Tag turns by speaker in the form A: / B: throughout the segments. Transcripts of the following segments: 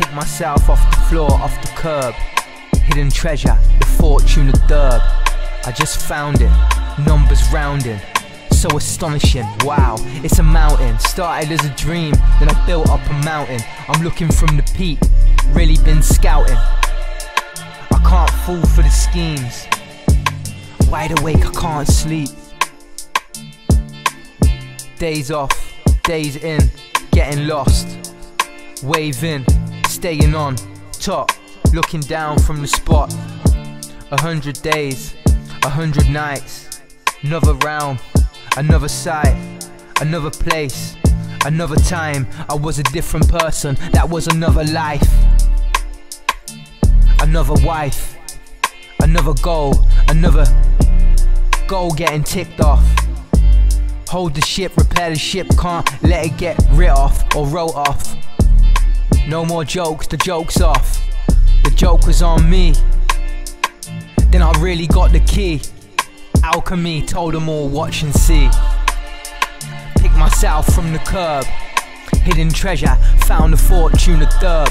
A: Pick myself off the floor, off the curb. Hidden treasure, the fortune of Derp. I just found it, numbers rounding. So astonishing, wow, it's a mountain. Started as a dream, then I built up a mountain. I'm looking from the peak, really been scouting. I can't fall for the schemes. Wide awake, I can't sleep. Days off, days in, getting lost. Waving, staying on top, looking down from the spot. A hundred days, a hundred nights, another round, another sight, another place, another time. I was a different person, that was another life. Another wife, another goal, another goal getting ticked off. Hold the ship, repair the ship, can't let it get writ off or wrote off. No more jokes, the joke's off. The joke was on me. Then I really got the key. Alchemy told them all, watch and see. Pick myself from the curb. Hidden treasure, found the fortune of Derp.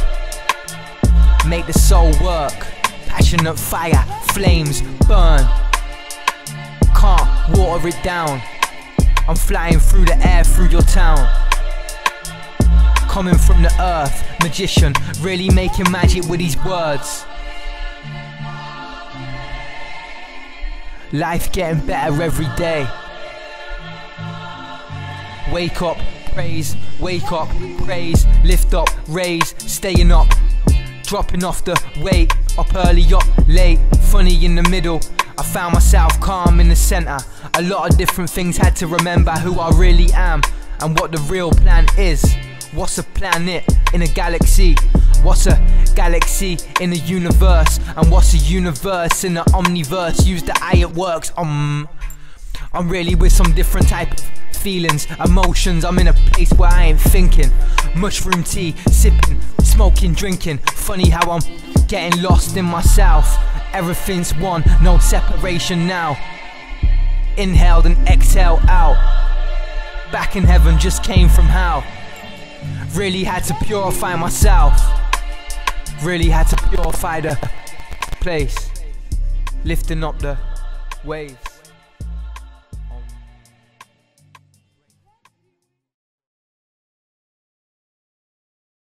A: Make the soul work. Passionate fire, flames burn. Can't water it down. I'm flying through the air, through your town. Coming from the earth, magician, really making magic with these words. Life getting better every day. Wake up, praise, wake up, praise, lift up, raise, staying up, dropping off the weight, up early, up late, funny in the middle. I found myself calm in the center. A lot of different things had to remember who I really am and what the real plan is. What's a planet in a galaxy? What's a galaxy in a universe? And what's a universe in the omniverse? Use the eye, it works. Um, I'm really with some different type of feelings, emotions. I'm in a place where I ain't thinking. Mushroom tea, sipping, smoking, drinking. Funny how I'm getting lost in myself. Everything's one, no separation now. Inhaled and exhale out. Back in heaven, just came from how. Really had to purify myself. Really had to purify the place. Lifting up the waves.